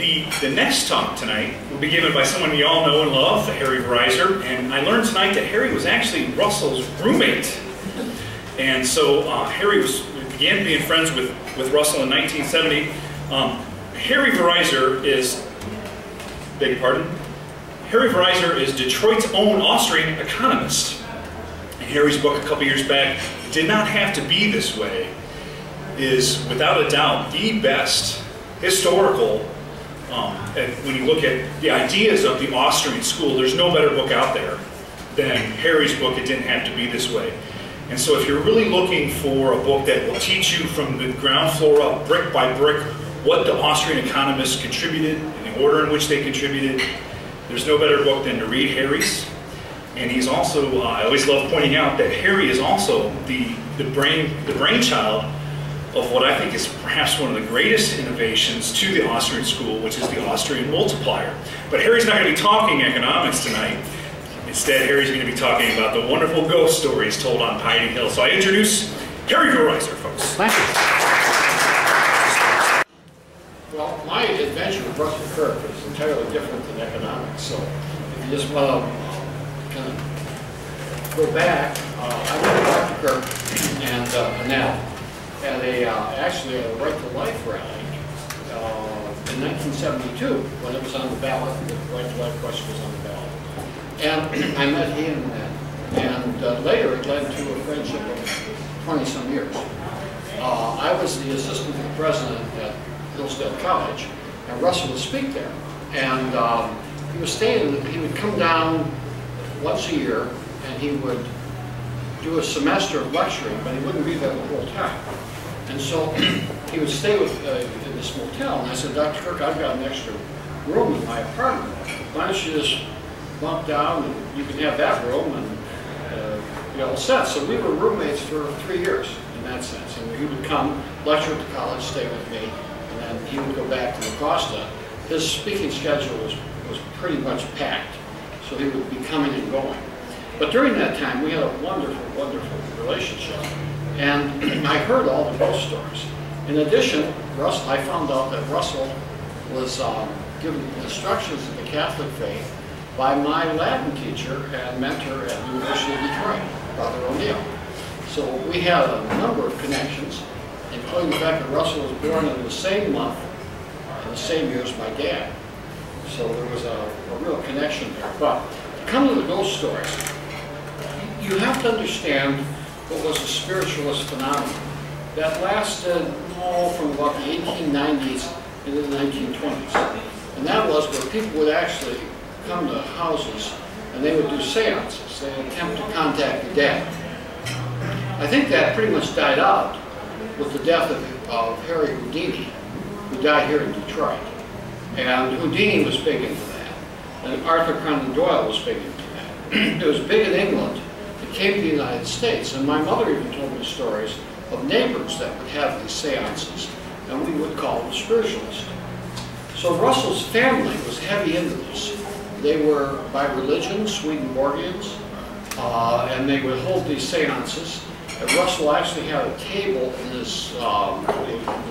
The, the next talk tonight will be given by someone you all know and love, Harry Veryser. And I learned tonight that Harry was actually Russell's roommate. And so uh, Harry was, began being friends with, with Russell in 1970. Um, Harry Veryser is, beg your pardon? Harry Veryser is Detroit's own Austrian economist. And Harry's book a couple years back, Did Not Have to Be This Way, is without a doubt the best historical, um, when you look at the ideas of the Austrian school, there's no better book out there than Harry's book, It Didn't Have to Be This Way. And so if you're really looking for a book that will teach you from the ground floor up, brick by brick, what the Austrian economists contributed and the order in which they contributed, there's no better book than to read Harry's. And he's also, uh, I always love pointing out that Harry is also the, the, brain, the brainchild of what I think is perhaps one of the greatest innovations to the Austrian school, which is the Austrian multiplier. But Harry's not going to be talking economics tonight. Instead, Harry's going to be talking about the wonderful ghost stories told on Piety Hill. So I introduce Harry Veryser, folks. Thank you. Well, my adventure with Russell Kirk is entirely different than economics. So if you just want to kind of go back, uh, I met Dr. Kirk and uh, Annette at a, uh, actually a Right to Life rally uh, in 1972 when it was on the ballot, the Right to Life question was on the ballot. And I met him then. And uh, later it led to a friendship of 20 some years. Uh, I was the assistant to the president at Hillsdale College, and Russell would speak there. And um, he was staying, he would come down once a year, and he would do a semester of lecturing, but he wouldn't be there the whole time. And so he would stay with uh, in this motel, and I said, Dr. Kirk, I've got an extra room in my apartment. Why don't you just bump down, and you can have that room, and uh, you know, set. So we were roommates for three years in that sense. And he would come, lecture at the college, stay with me, and then he would go back to Mecosta. His speaking schedule was, was pretty much packed so he would be coming and going. But during that time, we had a wonderful, wonderful relationship. And I heard all the ghost stories. In addition, Russ, I found out that Russell was um, given instructions in the Catholic faith by my Latin teacher and mentor at the University of Detroit, Father O'Neill. So we had a number of connections, including the fact that Russell was born in the same month, in the same year as my dad. So there was a, a real connection there. But to come to the ghost stories, you have to understand what was a spiritualist phenomenon that lasted all from about the 1890s into the 1920s. And that was where people would actually come to houses and they would do seances. They attempt to contact the dead. I think that pretty much died out with the death of, of Harry Houdini, who died here in Detroit. And Houdini was big into that. And Arthur Conan Doyle was big into that. it was big in England. Came to the United States. And my mother even told me stories of neighbors that would have these seances. And we would call them spiritualists. So Russell's family was heavy into this. They were, by religion, Swedenborgians. Uh, and they would hold these seances. And Russell actually had a table in this um,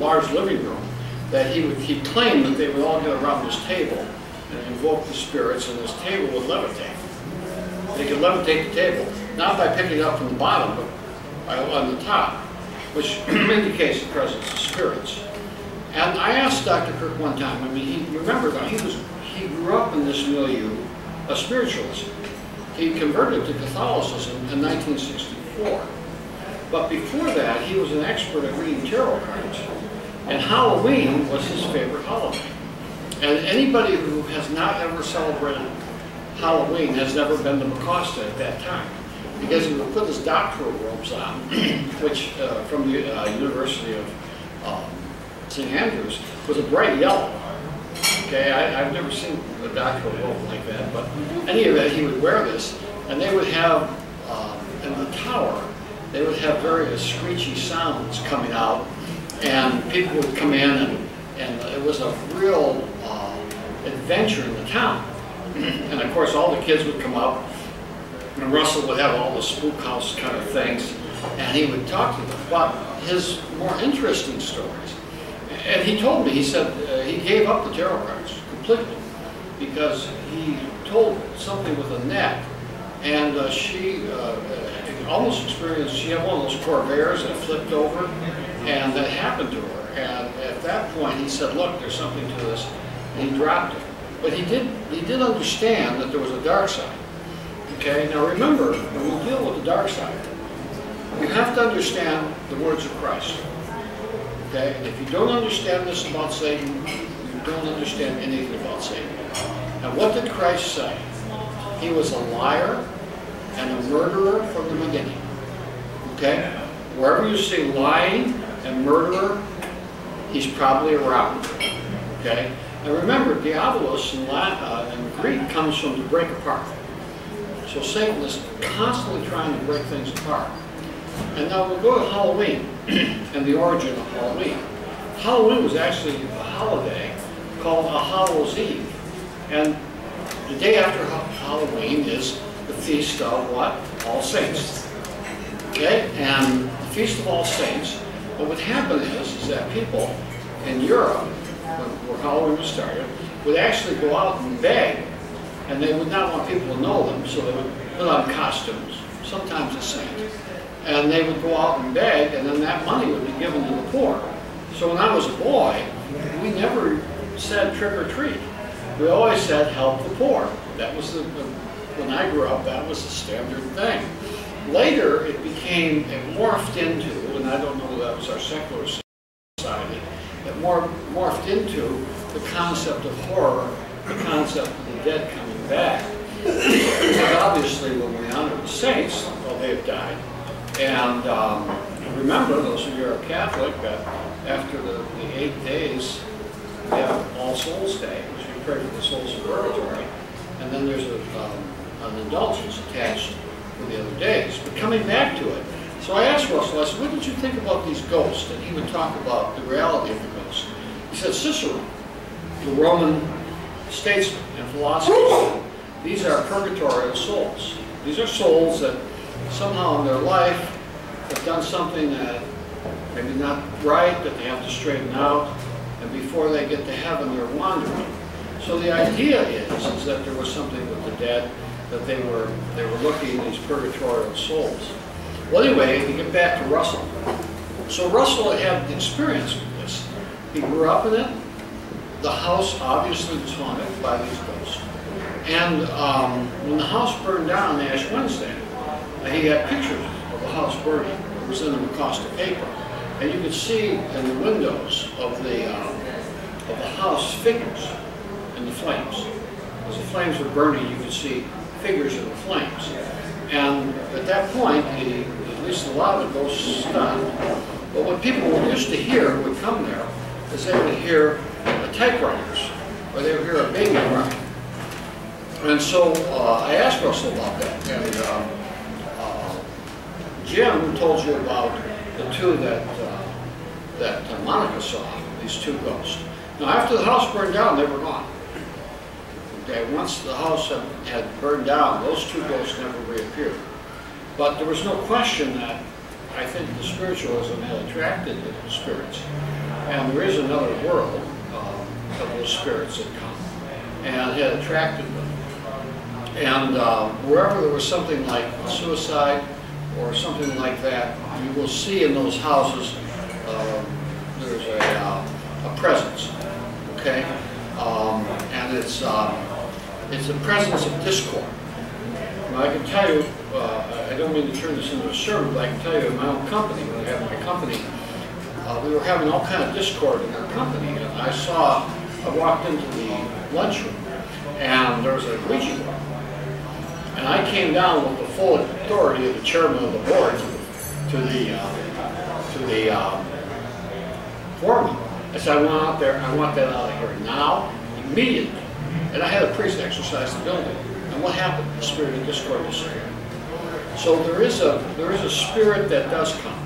large living room that he would he claimed that they would all get around this table and invoke the spirits, and this table would levitate. They could levitate the table, not by picking up from the bottom, but by, on the top, which indicates the presence of spirits. And I asked Dr. Kirk one time, I mean, he remembered that he was he grew up in this milieu of spiritualism. He converted to Catholicism in 1964. But before that, he was an expert at reading tarot cards. And Halloween was his favorite holiday. And anybody who has not ever celebrated Halloween has never been to Mecosta at that time. Because he would put his doctoral robes on, which uh, from the uh, University of um, St. Andrews was a bright yellow. Okay, I, have never seen a doctoral robe like that, but any of he would wear this, and they would have, um, in the tower, they would have various screechy sounds coming out and people would come in and, and it was a real uh, adventure in the town. and of course all the kids would come up and Russell would have all the spook house kind of things and he would talk to them. about his more interesting stories, And he told me, he said, uh, he gave up the tarot cards completely because he told something with Annette. And uh, she uh, almost experienced, she had one of those Corvairs that flipped over, and that happened to her. And at that point, he said, look, there's something to this. And he dropped it. But he did, he did understand that there was a dark side. Okay, now remember, when you deal with the dark side, you have to understand the words of Christ. Okay, and if you don't understand this about Satan, you don't understand anything about Satan. And what did Christ say? He was a liar and a murderer from the beginning. Okay? Wherever you see lying and murderer, he's probably around. Okay? And remember, diabolos in, Latin, uh, in Greek comes from to break apart. So Satan is constantly trying to break things apart. And now we'll go to Halloween and the origin of Halloween. Halloween was actually a holiday called a Hallows Eve. And the day after Halloween is the feast of what? All Saints. Okay? And the Feast of All Saints, But what would happen is, is that people in Europe, where Halloween was started, would actually go out and beg, and they would not want people to know them, so they would put on costumes, sometimes a saint, and they would go out and beg, and then that money would be given to the poor. So when I was a boy, we never said trick or treat. We always said help the poor. That was the, the when I grew up, that was the standard thing. Later, it became, it morphed into, and I don't know if that was our secular society, it morphed into the concept of horror, the concept of the dead back. Because obviously, when we honor the saints, well, they have died. And um, remember, those of you who are Catholic, that after the, the eight days, we have All Souls Day, which we pray for the souls of purgatory. And then there's a, um, an indulgence attached for the other days. But coming back to it, so I asked Russell, I said, what did you think about these ghosts? And he would talk about the reality of the ghosts. He said, Cicero, the Roman statesman and philosophers. these are purgatorial souls. These are souls that somehow in their life have done something that maybe not right, that they have to straighten out, and before they get to heaven, they're wandering. So the idea is, is that there was something with the dead that they were they were looking at these purgatorial souls. Well, anyway, to get back to Russell. So Russell had experience with this. He grew up in it. The house obviously was haunted by these ghosts. And um, when the house burned down Ash Wednesday, he had pictures of the house burning. It was in the Mecosta paper. And you could see in the windows of the, um, of the house figures in the flames. As the flames were burning, you could see figures in the flames. And at that point, at least a lot of ghosts stopped. But what people were used to hear would come there is they would hear typewriters, or they would hear a baby crying. And so uh, I asked Russell about that. And uh, uh, Jim told you about the two that, uh, that Monica saw, these two ghosts. Now after the house burned down, they were gone. Okay, once the house had, burned down, those two ghosts never reappeared. But there was no question that I think the spiritualism had attracted the spirits. And there is another world of those spirits that come and had attracted them. And uh, wherever there was something like suicide or something like that, you will see in those houses uh, there's a, uh, a presence, okay? Um, and it's um, it's the presence of discord. Now, I can tell you, uh, I don't mean to turn this into a sermon, but I can tell you in my own company, when I had my company, uh, we were having all kind of discord in our company. And I saw, I walked into the lunchroom, and there was a Ouija board. And I came down with the full authority of the chairman of the board to the, uh, to the um, foreman. I said, I want out there, I want that out of here now, immediately. And I had a priest exorcise the building. And what happened? The spirit of discord disappeared. So there is a there is a spirit that does come.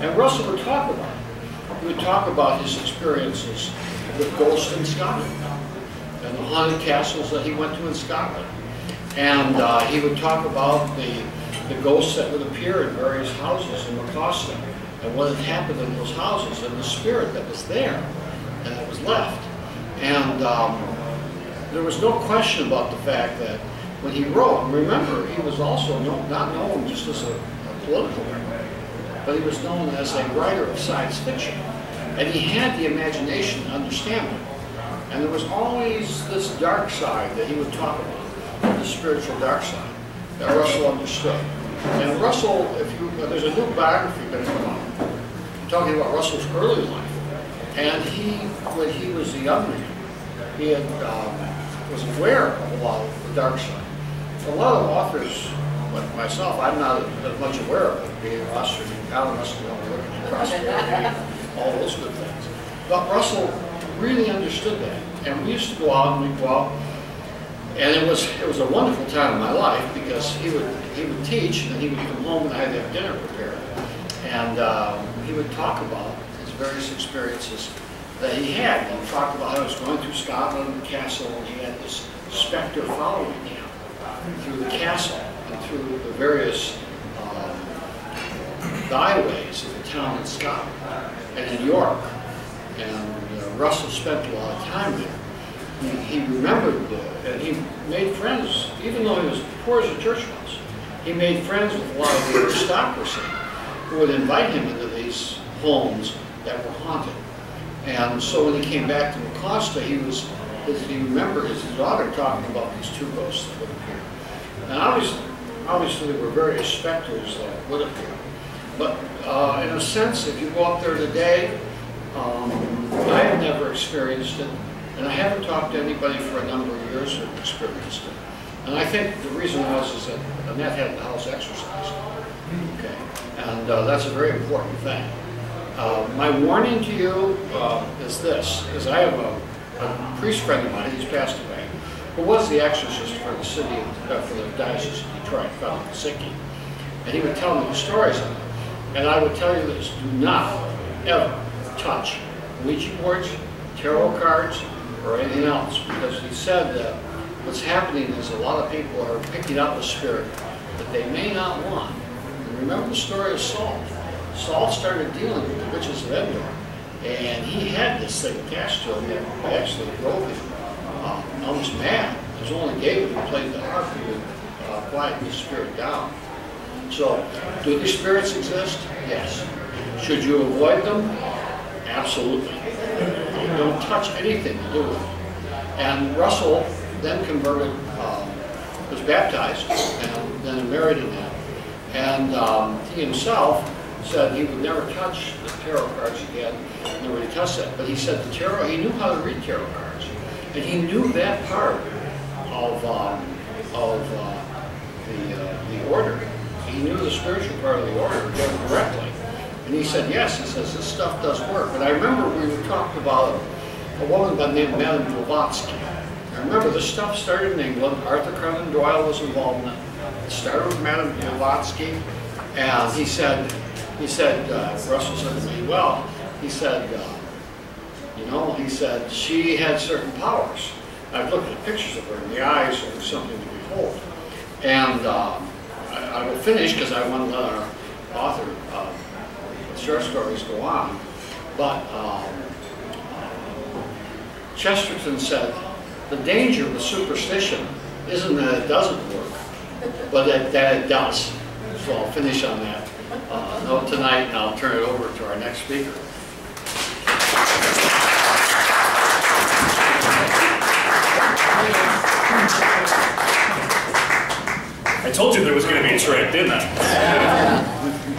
And Russell would talk about it. He would talk about his experiences with ghosts in Scotland and the haunted castles that he went to in Scotland. And uh, he would talk about the, the ghosts that would appear in various houses in Mecosta and what had happened in those houses and the spirit that was there. And that was left. And um, there was no question about the fact that when he wrote, remember, he was also no, not known just as a, a political writer, but he was known as a writer of science fiction. And he had the imagination to understand it. And there was always this dark side that he would talk about, the spiritual dark side, that Russell understood. And Russell, if you, there's a new biography going to come out, talking about Russell's early life. And he, when he was a young man, he had, um, was aware of a lot of the dark side. A lot of authors, like myself, I'm not as much aware of it, being an Austrian, have known working across the all those good things. But Russell really understood that. And we used to go out and we'd go out, and it was it was a wonderful time in my life because he would he would teach and then he would come home and I'd have dinner prepared. And um, he would talk about his various experiences that he had. He talked about how he was going through Scotland and the castle and he had this specter following him through the castle and through the various um, byways of the town in Scotland and in York. And uh, Russell spent a lot of time there. He, remembered uh, and he made friends, even though he was poor as a church mouse. He made friends with a lot of the aristocracy who would invite him into these homes that were haunted. And so when he came back to Mecosta, he was, he remembered his daughter talking about these two ghosts that would appear. And obviously, obviously there were various specters that would appear. But uh, in a sense, if you up there today, um, I have never experienced it, and I haven't talked to anybody for a number of years who experienced it. And I think the reason was is that Annette had the house exorcised. Okay, and uh, that's a very important thing. Uh, my warning to you uh, is this, is I have a, a, priest friend of mine, he's passed away, who was the exorcist for the city, uh, for the Diocese of Detroit, Father Kosicki. And he would tell me stories of. And I would tell you this, do not ever touch Ouija boards, tarot cards, or anything else, because he said that what's happening is a lot of people are picking up a spirit that they may not want. And remember the story of Saul. Saul started dealing with the witches of Endor, and he had this thing attached to him that actually drove him uh, almost mad. It was only David who played the harp who uh, quiet his spirit down. So, do these spirits exist? Yes. Should you avoid them? Absolutely. Don't touch anything to do with it. And Russell then converted, um, was baptized, and then married in that. And um, he himself said he would never touch the tarot cards again, never really touch that. But he said the tarot, he knew how to read tarot cards. And he knew that part of, um, of uh, the, uh, the order. He knew the spiritual part of the order done correctly. And he said, yes, he says, this stuff does work. And I remember we talked about a woman by the name of Madame Blavatsky. I remember the stuff started in England. Arthur Conan Doyle was involved in it. It started with Madame Blavatsky. And he said, he said, uh, Russell said to me, well, he said, uh, you know, he said, she had certain powers. I've looked at pictures of her, and the eyes are something to behold. And um, I, will finish because I want to let our author uh, short stories go on. But um, Chesterton said, the danger with superstition isn't that it doesn't work, but that, that it does. So I'll finish on that uh, note tonight, and I'll turn it over to our next speaker. Told you there was going to be a trick, didn't I?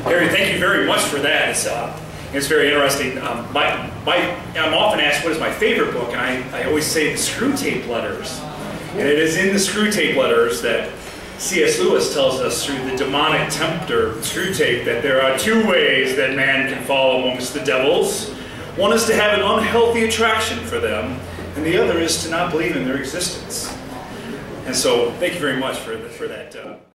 Harry, thank you very much for that. It's, uh, it's very interesting. Um, my, my, I'm often asked what is my favorite book, and I, I always say the Screwtape Letters. And it is in the Screwtape Letters that C.S. Lewis tells us through the demonic tempter, Screwtape, that there are two ways that man can fall amongst the devils. One is to have an unhealthy attraction for them, and the other is to not believe in their existence. And so, thank you very much for, the, for that. Uh